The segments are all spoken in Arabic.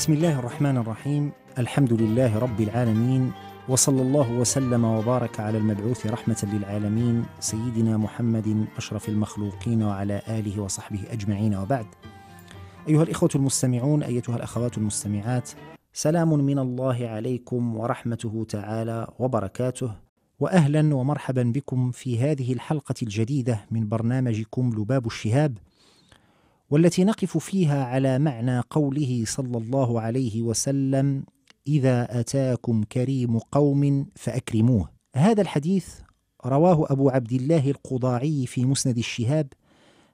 بسم الله الرحمن الرحيم. الحمد لله رب العالمين وصلى الله وسلم وبارك على المبعوث رحمة للعالمين سيدنا محمد أشرف المخلوقين وعلى آله وصحبه أجمعين. وبعد أيها الإخوة المستمعون أيتها الأخوات المستمعات سلام من الله عليكم ورحمته تعالى وبركاته. واهلا ومرحبا بكم في هذه الحلقة الجديدة من برنامجكم لباب الشهاب. والتي نقف فيها على معنى قوله صلى الله عليه وسلم إذا أتاكم كريم قوم فأكرموه. هذا الحديث رواه أبو عبد الله القضاعي في مسند الشهاب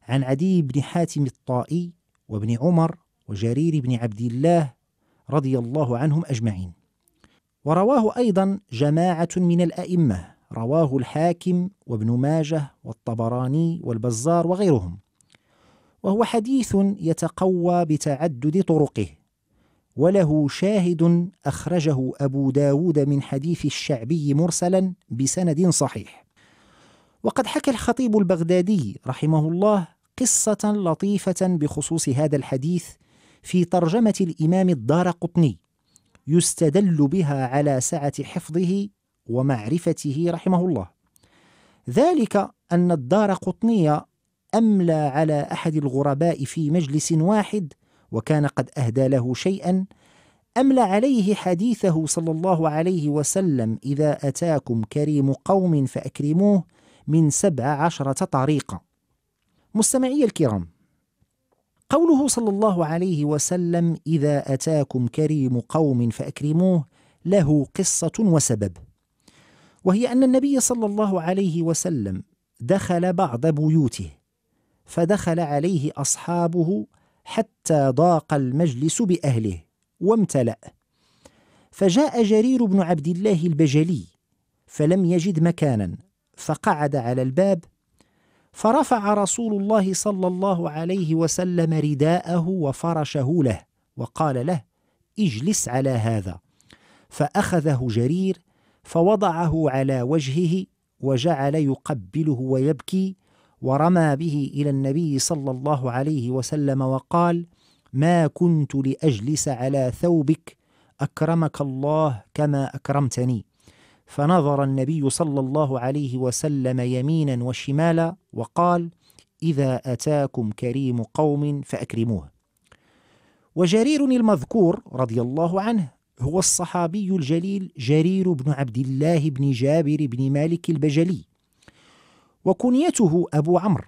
عن عدي بن حاتم الطائي وابن عمر وجرير بن عبد الله رضي الله عنهم أجمعين. ورواه أيضا جماعة من الأئمة رواه الحاكم وابن ماجه والطبراني والبزار وغيرهم. وهو حديث يتقوى بتعدد طرقه وله شاهد أخرجه أبو داود من حديث الشعبي مرسلا بسند صحيح. وقد حكى الخطيب البغدادي رحمه الله قصة لطيفة بخصوص هذا الحديث في ترجمة الإمام الدار قطني يستدل بها على سعة حفظه ومعرفته رحمه الله. ذلك أن الدار قطني أملى على أحد الغرباء في مجلس واحد وكان قد أهدى له شيئا أملى عليه حديثه صلى الله عليه وسلم إذا أتاكم كريم قوم فأكرموه من سبع عشرة طريقة مستمعي الكرام قوله صلى الله عليه وسلم إذا أتاكم كريم قوم فأكرموه له قصة وسبب وهي أن النبي صلى الله عليه وسلم دخل بعض بيوته. فدخل عليه أصحابه حتى ضاق المجلس بأهله وامتلأ. فجاء جرير بن عبد الله البجلي فلم يجد مكانا فقعد على الباب فرفع رسول الله صلى الله عليه وسلم رداءه وفرشه له وقال له اجلس على هذا. فأخذه جرير فوضعه على وجهه وجعل يقبله ويبكي ورمى به إلى النبي صلى الله عليه وسلم وقال ما كنت لأجلس على ثوبك أكرمك الله كما أكرمتني. فنظر النبي صلى الله عليه وسلم يمينا وشمالا وقال إذا أتاكم كريم قوم فأكرموه. وجرير المذكور رضي الله عنه هو الصحابي الجليل جرير بن عبد الله بن جابر بن مالك البجلي. وكنيته أبو عمرو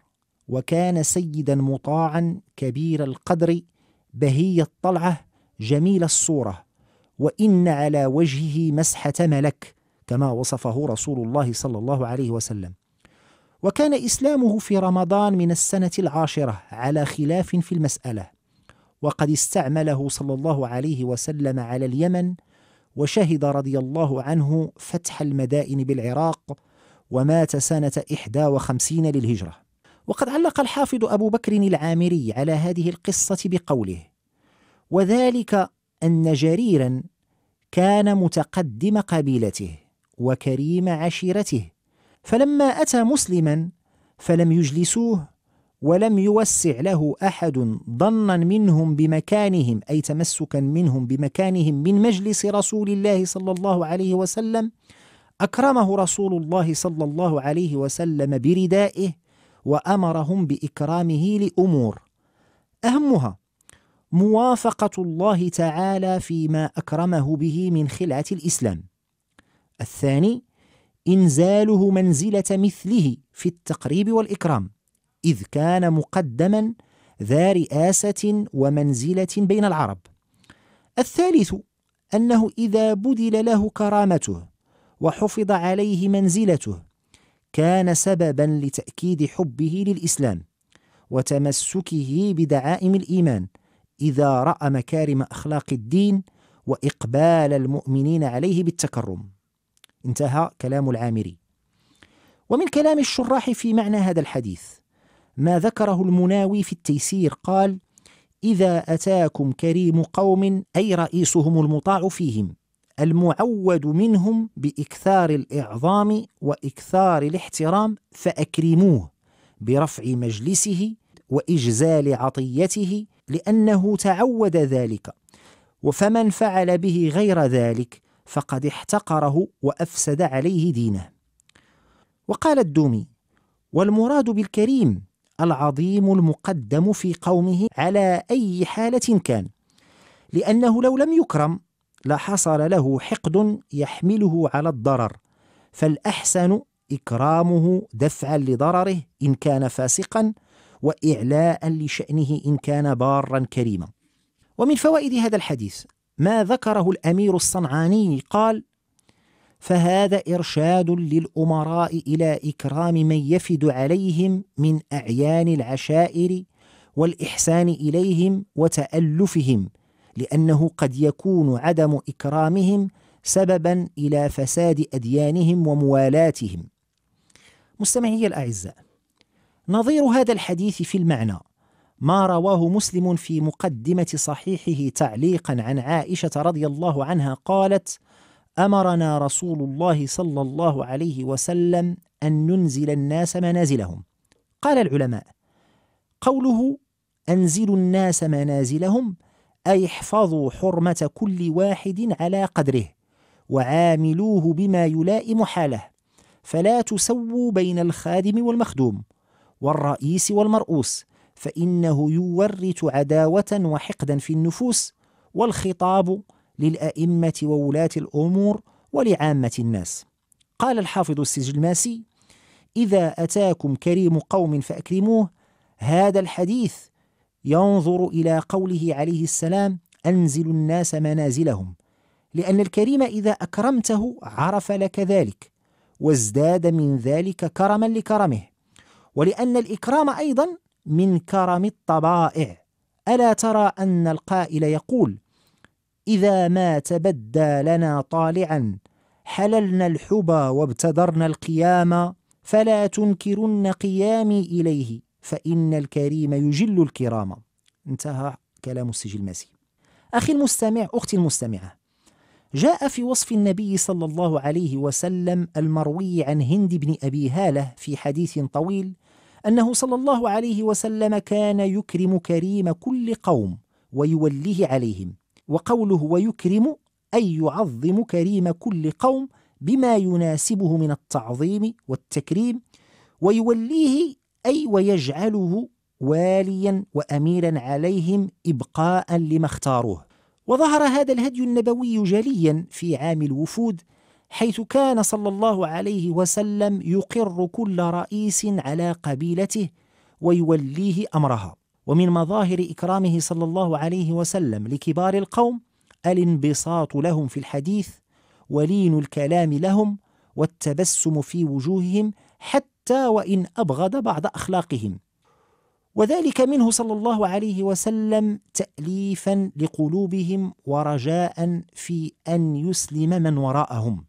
وكان سيدا مطاعا كبير القدر بهي الطلعة جميل الصورة وإن على وجهه مسحة ملك كما وصفه رسول الله صلى الله عليه وسلم. وكان إسلامه في رمضان من السنة العاشرة على خلاف في المسألة وقد استعمله صلى الله عليه وسلم على اليمن وشهد رضي الله عنه فتح المدائن بالعراق ومات سنة إحدى وخمسين للهجرة. وقد علق الحافظ أبو بكر العامري على هذه القصة بقوله وذلك أن جريرا كان متقدم قبيلته وكريم عشيرته فلما أتى مسلما فلم يجلسوه ولم يوسع له أحد ظنا منهم بمكانهم أي تمسكا منهم بمكانهم من مجلس رسول الله صلى الله عليه وسلم أكرمه رسول الله صلى الله عليه وسلم بردائه وأمرهم بإكرامه لأمور. أهمها موافقة الله تعالى فيما أكرمه به من خلعة الإسلام. الثاني إنزاله منزلة مثله في التقريب والإكرام إذ كان مقدما ذا رئاسة ومنزلة بين العرب. الثالث أنه إذا بدل له كرامته وحفظ عليه منزلته كان سببا لتأكيد حبه للإسلام وتمسكه بدعائم الإيمان إذا رأى مكارم أخلاق الدين وإقبال المؤمنين عليه بالتكرم. انتهى كلام العامري. ومن كلام الشراح في معنى هذا الحديث ما ذكره المناوي في التيسير قال إذا أتاكم كريم قوم أي رئيسهم المطاع فيهم. المعود منهم بإكثار الإعظام وإكثار الاحترام فأكرموه برفع مجلسه وإجزال عطيته لأنه تعود ذلك. فمن فعل به غير ذلك فقد احتقره وأفسد عليه دينه. وقال الدومي والمراد بالكريم العظيم المقدم في قومه على أي حالة كان لأنه لو لم يكرم لحصل له حقد يحمله على الضرر فالأحسن إكرامه دفعا لضرره إن كان فاسقا واعلاء لشأنه إن كان بارا كريما. ومن فوائد هذا الحديث ما ذكره الأمير الصنعاني قال فهذا إرشاد للأمراء إلى إكرام من يفد عليهم من أعيان العشائر والإحسان إليهم وتألفهم لأنه قد يكون عدم إكرامهم سببا إلى فساد أديانهم وموالاتهم. مستمعي الأعزاء نظير هذا الحديث في المعنى. ما رواه مسلم في مقدمة صحيحه تعليقا عن عائشة رضي الله عنها قالت أمرنا رسول الله صلى الله عليه وسلم أن ننزل الناس منازلهم. قال العلماء قوله أنزلوا الناس منازلهم أي احفظوا حرمة كل واحد على قدره وعاملوه بما يلائم حاله. فلا تسووا بين الخادم والمخدوم والرئيس والمرؤوس فإنه يورث عداوة وحقدا في النفوس والخطاب للأئمة وولاة الأمور ولعامة الناس. قال الحافظ السجلماسي إذا أتاكم كريم قوم فأكرموه هذا الحديث ينظر إلى قوله عليه السلام انزلوا الناس منازلهم لأن الكريم إذا أكرمته عرف لك ذلك وازداد من ذلك كرما لكرمه ولأن الإكرام أيضا من كرم الطبائع. ألا ترى أن القائل يقول إذا ما تبدى لنا طالعا حللنا الحبى وابتدرنا القيام فلا تنكرن قيامي إليه. فإن الكريم يجل الكرام. انتهى كلام السجل المسي أخي المستمع أختي المستمعة جاء في وصف النبي صلى الله عليه وسلم المروي عن هند بن أبي هالة في حديث طويل أنه صلى الله عليه وسلم كان يكرم كريم كل قوم ويوليه عليهم وقوله ويكرم أي يعظم كريم كل قوم بما يناسبه من التعظيم والتكريم ويوليه أي ويجعله واليا واميرا عليهم ابقاء لما اختاروه. وظهر هذا الهدي النبوي جليا في عام الوفود حيث كان صلى الله عليه وسلم يقر كل رئيس على قبيلته ويوليه أمرها. ومن مظاهر إكرامه صلى الله عليه وسلم لكبار القوم الانبساط لهم في الحديث ولين الكلام لهم والتبسم في وجوههم حتى وإن أبغض بعض أخلاقهم. وذلك منه صلى الله عليه وسلم تاليفا لقلوبهم ورجاء في أن يسلم من وراءهم.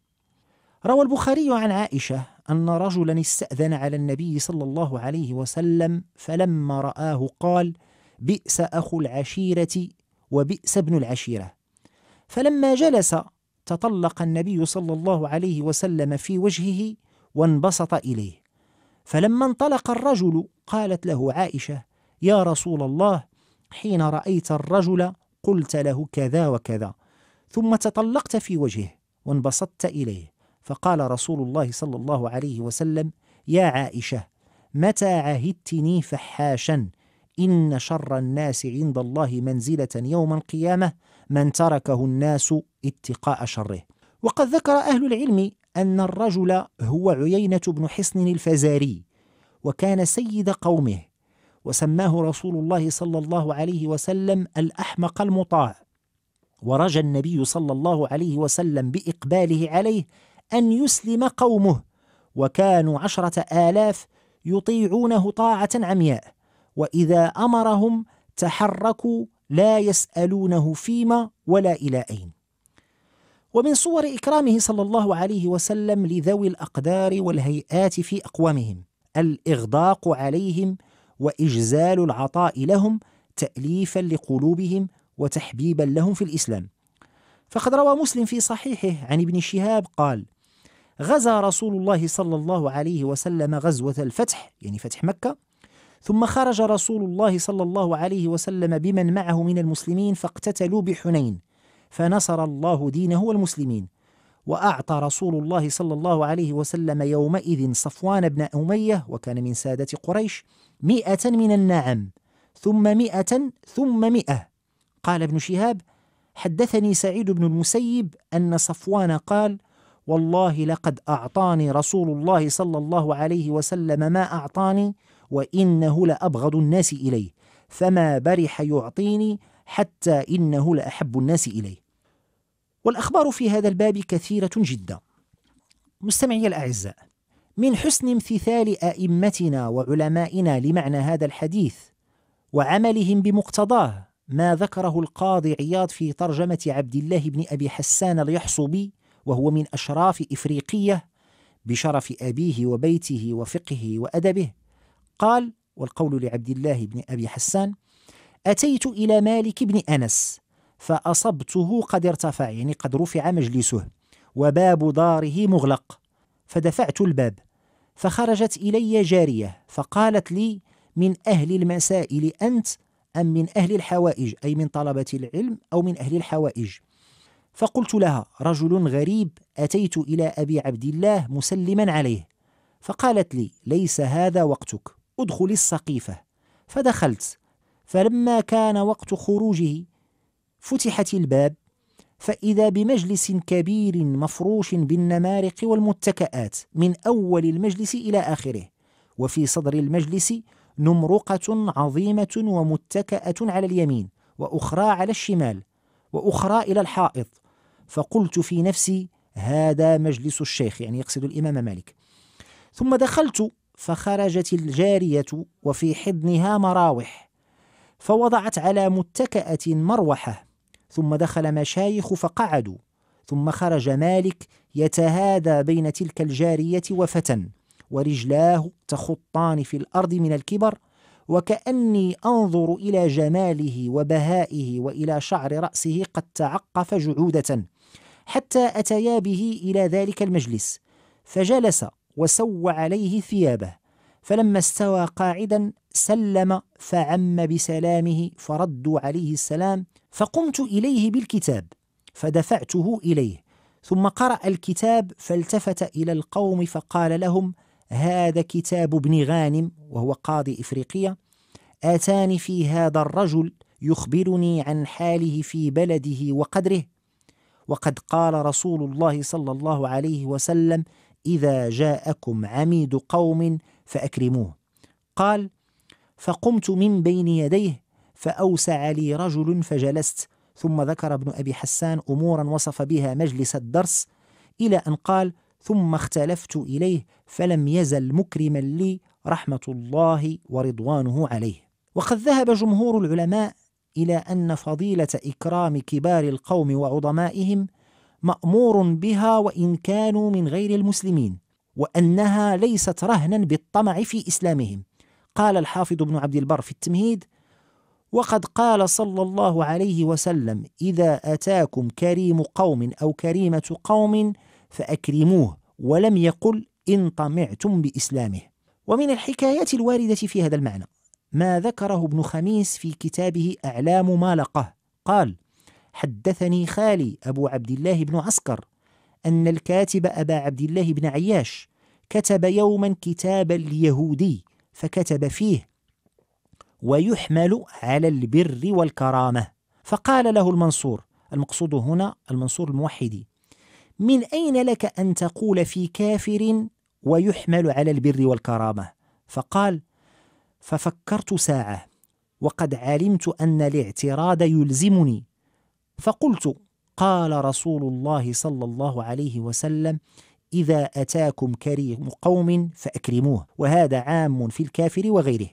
روى البخاري عن عائشة أن رجلا استأذن على النبي صلى الله عليه وسلم فلما رآه قال بئس أخو العشيرة وبئس ابن العشيرة فلما جلس تطلق النبي صلى الله عليه وسلم في وجهه وانبسط إليه. فلما انطلق الرجل قالت له عائشة يا رسول الله حين رأيت الرجل قلت له كذا وكذا ثم تطلقت في وجهه وانبسطت إليه فقال رسول الله صلى الله عليه وسلم يا عائشة متى عهدتني فحاشا؟ إن شر الناس عند الله منزلة يوم القيامة من تركه الناس اتقاء شره. وقد ذكر أهل العلم أن الرجل هو عيينة بن حصن الفزاري وكان سيد قومه وسماه رسول الله صلى الله عليه وسلم الأحمق المطاع. ورجى النبي صلى الله عليه وسلم بإقباله عليه أن يسلم قومه وكانوا عشرة آلاف يطيعونه طاعة عمياء وإذا أمرهم تحركوا لا يسألونه فيما ولا إلى أين. ومن صور إكرامه صلى الله عليه وسلم لذوي الأقدار والهيئات في أقوامهم الإغداق عليهم وإجزال العطاء لهم تأليفا لقلوبهم وتحبيبا لهم في الإسلام. فقد روى مسلم في صحيحه عن ابن شهاب قال غزا رسول الله صلى الله عليه وسلم غزوة الفتح يعني فتح مكة ثم خرج رسول الله صلى الله عليه وسلم بمن معه من المسلمين فاقتتلوا بحنين فنصر الله دينه والمسلمين. وأعطى رسول الله صلى الله عليه وسلم يومئذ صفوان بن أمية وكان من سادة قريش مئة من النعم ثم مئة ثم مئة. قال ابن شهاب حدثني سعيد بن المسيب أن صفوان قال والله لقد أعطاني رسول الله صلى الله عليه وسلم ما أعطاني وإنه لأبغض الناس إليه فما برح يعطيني حتى إنه لأحب الناس إليه. والأخبار في هذا الباب كثيرة جدا. مستمعي الأعزاء من حسن امتثال أئمتنا وعلمائنا لمعنى هذا الحديث وعملهم بمقتضاه ما ذكره القاضي عياض في ترجمة عبد الله بن أبي حسان اليحصبي وهو من أشراف إفريقية بشرف أبيه وبيته وفقهه وأدبه. قال والقول لعبد الله بن أبي حسان أتيت إلى مالك بن أنس فأصبته قد ارتفع يعني قد رفع مجلسه وباب داره مغلق فدفعت الباب فخرجت إلي جارية فقالت لي من أهل المسائل أنت أم من أهل الحوائج؟ أي من طلبة العلم أو من أهل الحوائج؟ فقلت لها رجل غريب أتيت إلى أبي عبد الله مسلما عليه. فقالت لي ليس هذا وقتك ادخل السقيفة. فدخلت فلما كان وقت خروجه فتحت الباب فإذا بمجلس كبير مفروش بالنمارق والمتكئات من أول المجلس إلى آخره وفي صدر المجلس نمرقة عظيمة ومتكأة على اليمين وأخرى على الشمال وأخرى إلى الحائط. فقلت في نفسي هذا مجلس الشيخ يعني يقصد الإمام مالك. ثم دخلت فخرجت الجارية وفي حضنها مراوح. فوضعت على متكأة مروحة ثم دخل مشايخ فقعدوا ثم خرج مالك يتهادى بين تلك الجارية وفتى ورجلاه تخطان في الأرض من الكبر وكأني أنظر إلى جماله وبهائه وإلى شعر رأسه قد تعقف جعودة حتى أتيا به إلى ذلك المجلس فجلس وسوى عليه ثيابه. فلما استوى قاعدا سلم فعم بسلامه فردوا عليه السلام فقمت إليه بالكتاب فدفعته إليه ثم قرأ الكتاب فالتفت إلى القوم فقال لهم هذا كتاب ابن غانم وهو قاضي إفريقيا آتاني في هذا الرجل يخبرني عن حاله في بلده وقدره وقد قال رسول الله صلى الله عليه وسلم إذا جاءكم عميد قوم فأكرموه. قال فقمت من بين يديه فأوسع لي رجل فجلست ثم ذكر ابن أبي حسان أمورا وصف بها مجلس الدرس إلى أن قال ثم اختلفت إليه فلم يزل مكرما لي رحمة الله ورضوانه عليه. وقد ذهب جمهور العلماء إلى أن فضيلة إكرام كبار القوم وعظمائهم مأمور بها وإن كانوا من غير المسلمين وأنها ليست رهنا بالطمع في إسلامهم. قال الحافظ ابن عبد البر في التمهيد وقد قال صلى الله عليه وسلم إذا أتاكم كريم قوم أو كريمة قوم فأكرموه ولم يقل إن طمعتم بإسلامه ومن الحكايات الواردة في هذا المعنى ما ذكره ابن خميس في كتابه أعلام ما لقه قال حدثني خالي أبو عبد الله بن عسكر أن الكاتب أبا عبد الله بن عياش كتب يوما كتابا ليهودي فكتب فيه ويحمل على البر والكرامة. فقال له المنصور المقصود هنا المنصور الموحدي من أين لك أن تقول في كافر ويحمل على البر والكرامة؟ فقال ففكرت ساعة وقد علمت أن الاعتراض يلزمني فقلت قال رسول الله صلى الله عليه وسلم إذا أتاكم كريم قوم فأكرموه وهذا عام في الكافر وغيره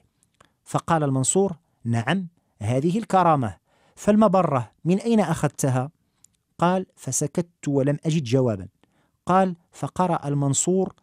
فقال المنصور نعم هذه الكرامة فالمبرة من أين أخذتها؟ قال فسكت ولم أجد جوابا قال فقرأ المنصور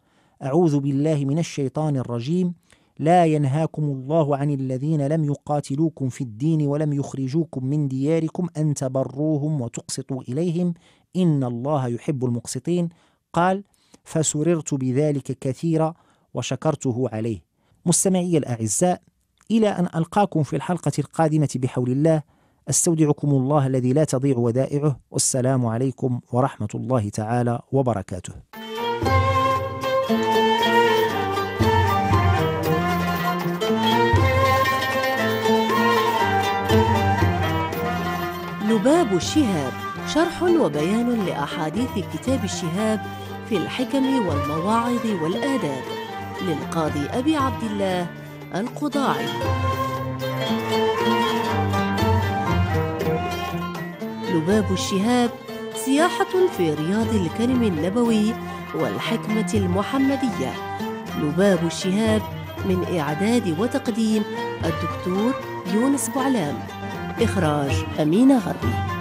أعوذ بالله من الشيطان الرجيم لا ينهاكم الله عن الذين لم يقاتلوكم في الدين ولم يخرجوكم من دياركم أن تبروهم وتقسطوا إليهم. إن الله يحب المقسطين. قال فسررت بذلك كثيرا وشكرته عليه. مستمعي الأعزاء إلى أن ألقاكم في الحلقة القادمة بحول الله أستودعكم الله الذي لا تضيع ودائعه. والسلام عليكم ورحمة الله تعالى وبركاته. لباب الشهاب شرح وبيان لأحاديث كتاب الشهاب في الحكم والمواعظ والآداب للقاضي أبي عبد الله القضاعي. لباب الشهاب سياحة في رياض الكرم النبوي والحكمة المحمدية. لباب الشهاب من إعداد وتقديم الدكتور يونس بوعلام إخراج أمينة غربي.